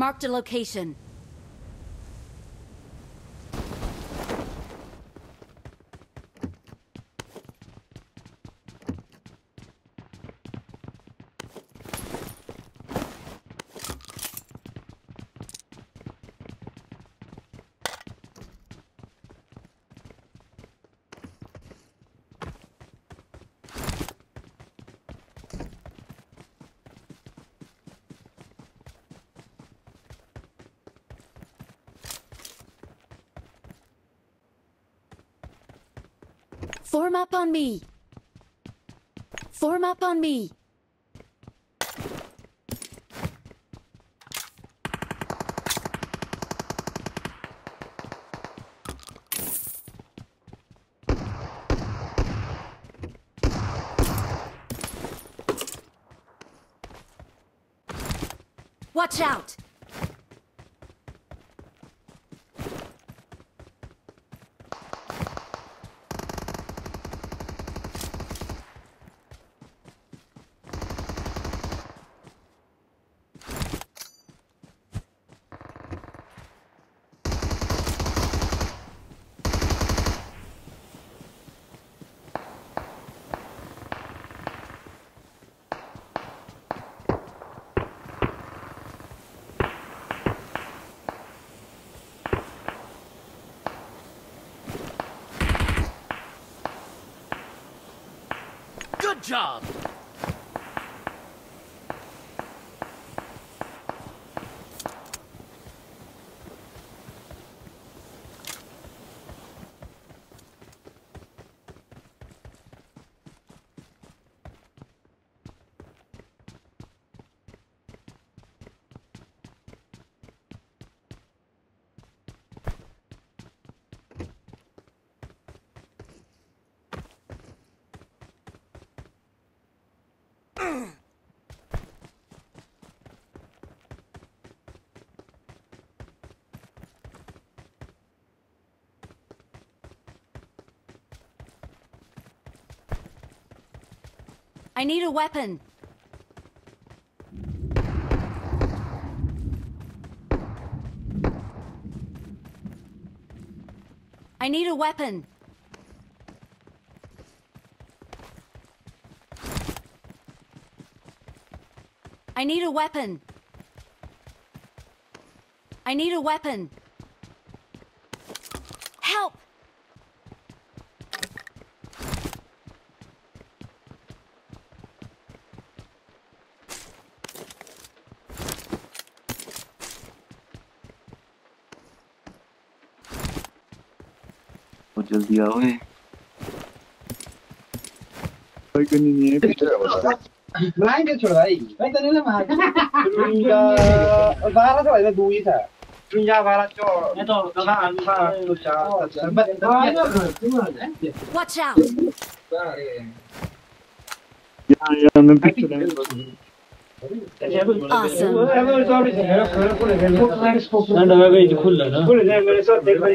Marked a location. Form up on me. Form up on me. Watch out! Job! I need a weapon. I need a weapon. I need a weapon. I need a weapon. Help! बहुत जल्दी आओ ए कोई कोई नहीं है blind छोड़ भाई भाई तने ना मार तुंगा बारह तो भाई दो ही था तुंगा बारह तो ये तो गंगा अनसा तो चार चार बस वॉच आउट या या मैं पिक्चर देख भाई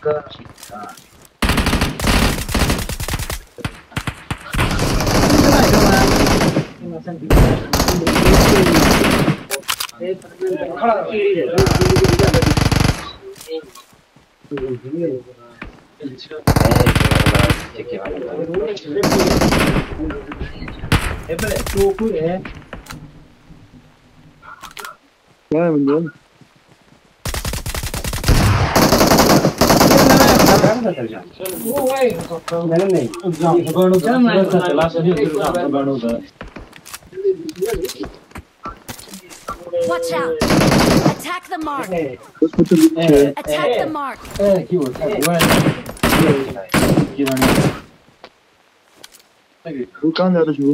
哥，啊。哎，不对，多亏哎。来，我们。Watch out! Attack the mark! उसको तो पीछे Attack the mark! तू कहाँ जा रहा शुरू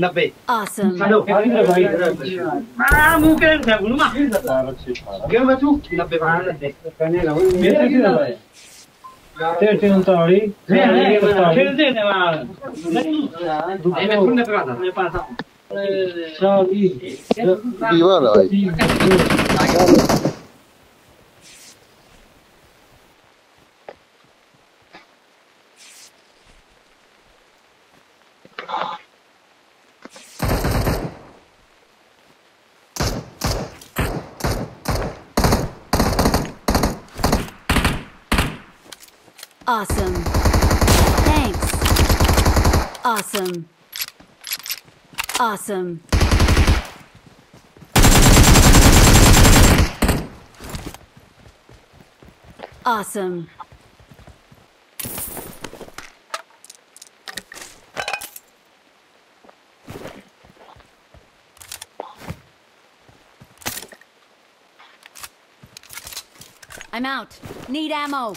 नब्बे Awesome. भाई Awesome. Awesome. Awesome. I'm out. Need ammo.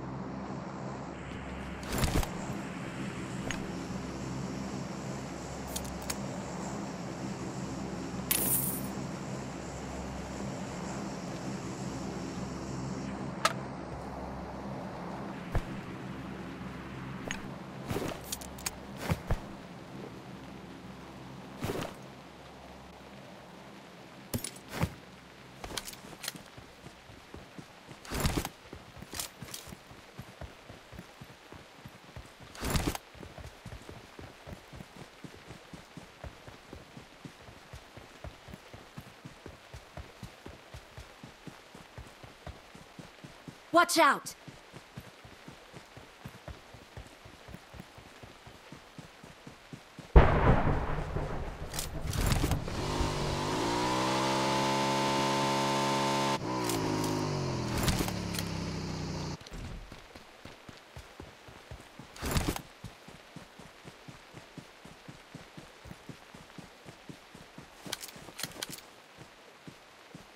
Watch out.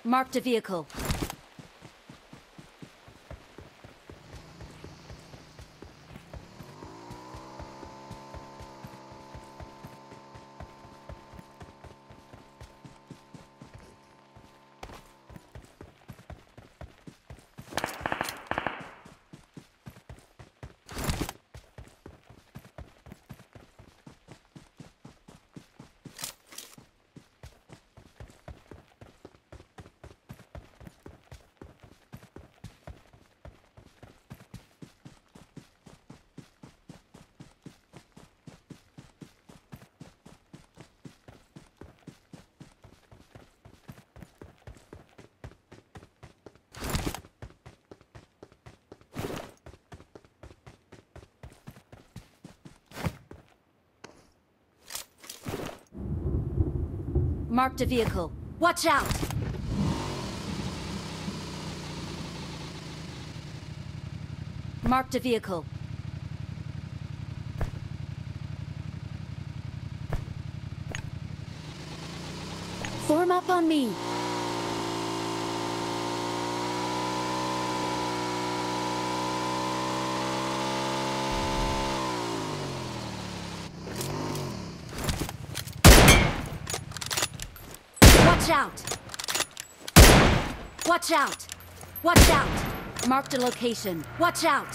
Marked a vehicle. Marked a vehicle. Watch out! Marked a vehicle. Form up on me. Watch out! Watch out! Watch out! Marked a location. Watch out!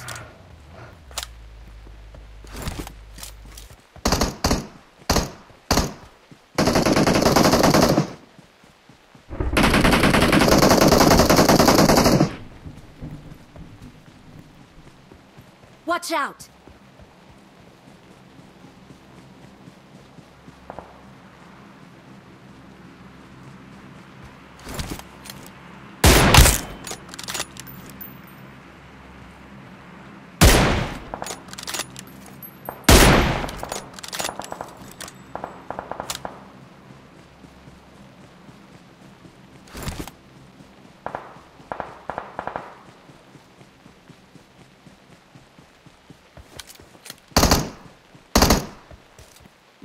Watch out!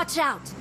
Watch out!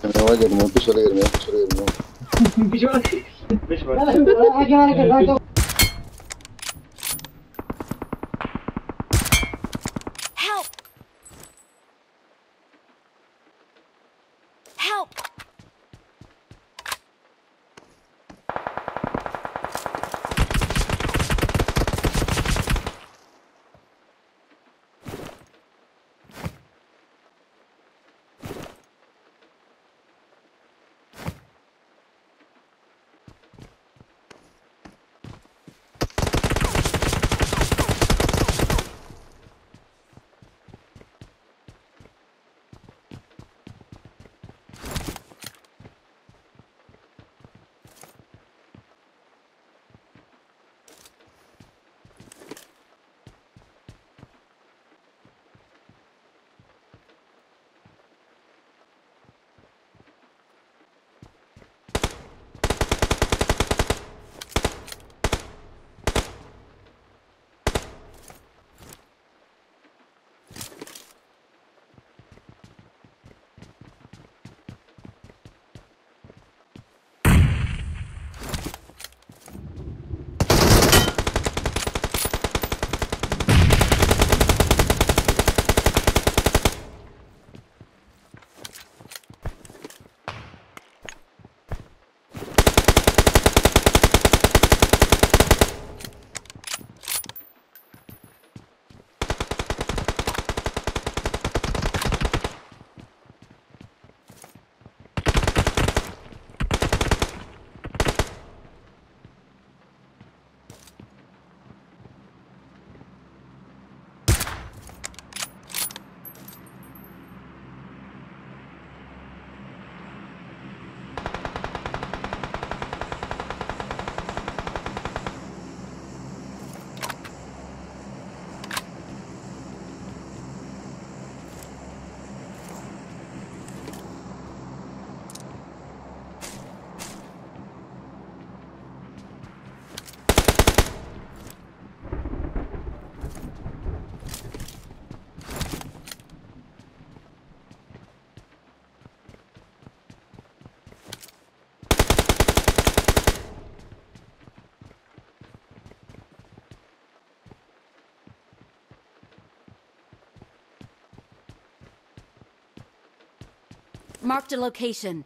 मैं वहां गिर मैं पीछे गिर मैं पीछे गिर मैं पिछवाड़ा आगे वाले Marked a location.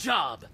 Job!